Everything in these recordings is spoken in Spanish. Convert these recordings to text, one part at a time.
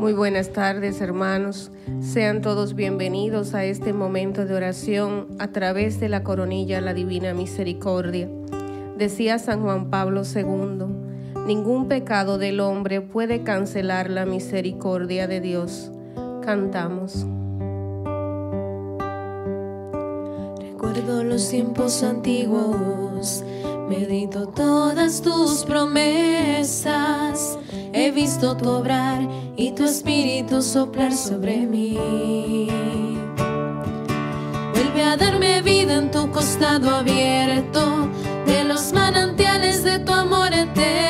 Muy buenas tardes hermanos, sean todos bienvenidos a este momento de oración a través de la coronilla la Divina Misericordia. Decía San Juan Pablo II, ningún pecado del hombre puede cancelar la misericordia de Dios. Cantamos. Recuerdo los tiempos antiguos, medito todas tus promesas He visto tu obrar y tu espíritu soplar sobre mí. Vuelve a darme vida en tu costado abierto, de los manantiales de tu amor eterno.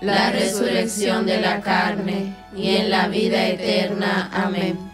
la resurrección de la carne y en la vida eterna. Amén.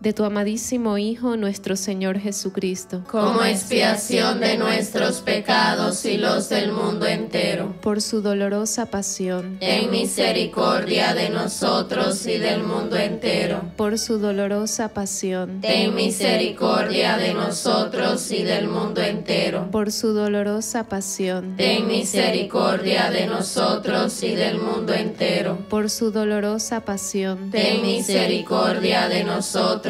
de tu amadísimo Hijo, nuestro Señor Jesucristo, como expiación de nuestros pecados y los del mundo entero. Por su dolorosa pasión, en misericordia de nosotros y del mundo entero. Por su dolorosa pasión, ten misericordia de nosotros y del mundo entero. Por su dolorosa pasión, ten misericordia de nosotros y del mundo entero. Por su dolorosa pasión, ten misericordia de nosotros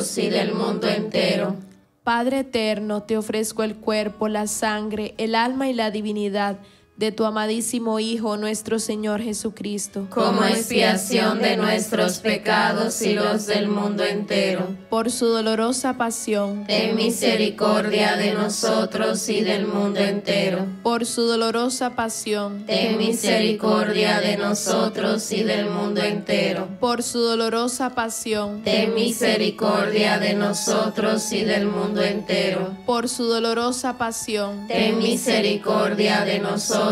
y del mundo entero. Padre eterno, te ofrezco el cuerpo, la sangre, el alma y la divinidad de tu amadísimo Hijo, nuestro Señor Jesucristo, como expiación de nuestros pecados y los del mundo entero. Por su dolorosa pasión, ten misericordia de nosotros y del mundo entero. Por su dolorosa pasión, ten misericordia de nosotros y del mundo entero. Por su dolorosa pasión, ten misericordia de nosotros y del mundo entero. Por su dolorosa pasión, ten misericordia de nosotros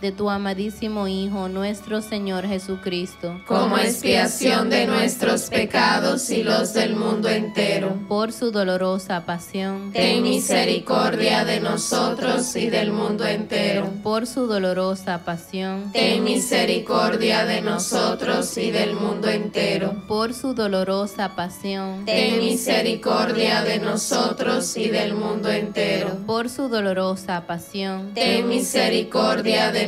de tu amadísimo Hijo, nuestro Señor Jesucristo, como expiación de nuestros pecados y los del mundo entero. Por su dolorosa pasión, ten misericordia de nosotros y del mundo entero. Por su dolorosa pasión, ten misericordia de nosotros y del mundo entero. Por su dolorosa pasión, ten misericordia de nosotros y del mundo entero. Por su dolorosa pasión, ten misericordia de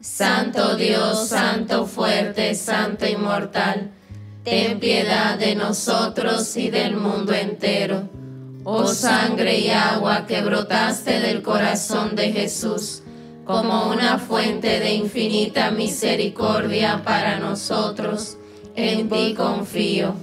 Santo Dios, Santo fuerte, Santo inmortal, ten piedad de nosotros y del mundo entero. Oh sangre y agua que brotaste del corazón de Jesús, como una fuente de infinita misericordia para nosotros, en ti confío.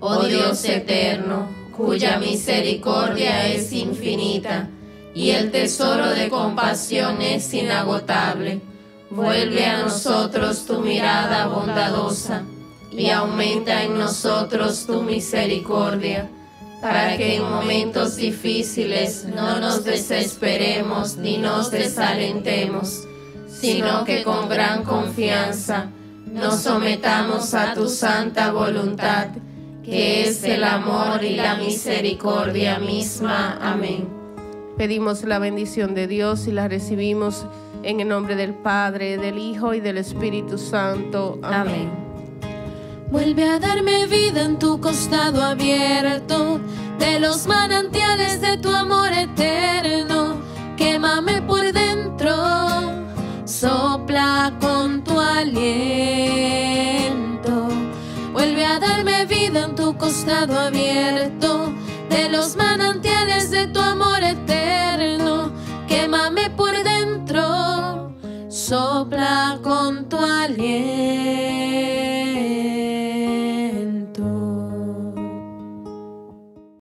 oh Dios eterno, cuya misericordia es infinita y el tesoro de compasión es inagotable. Vuelve a nosotros tu mirada bondadosa y aumenta en nosotros tu misericordia, para que en momentos difíciles no nos desesperemos ni nos desalentemos, sino que con gran confianza nos sometamos a tu santa voluntad que es el amor y la misericordia misma. Amén. Pedimos la bendición de Dios y la recibimos en el nombre del Padre, del Hijo y del Espíritu Santo. Amén. Vuelve a darme vida en tu costado abierto, de los manantiales de tu amor eterno. Quémame por dentro, sopla con tu aliento Vuelve a darme vida en tu costado abierto, de los manantiales sopla con tu aliento.